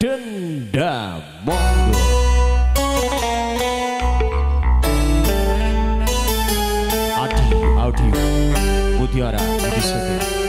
Denda Monggo Adi Audio Mutiara episode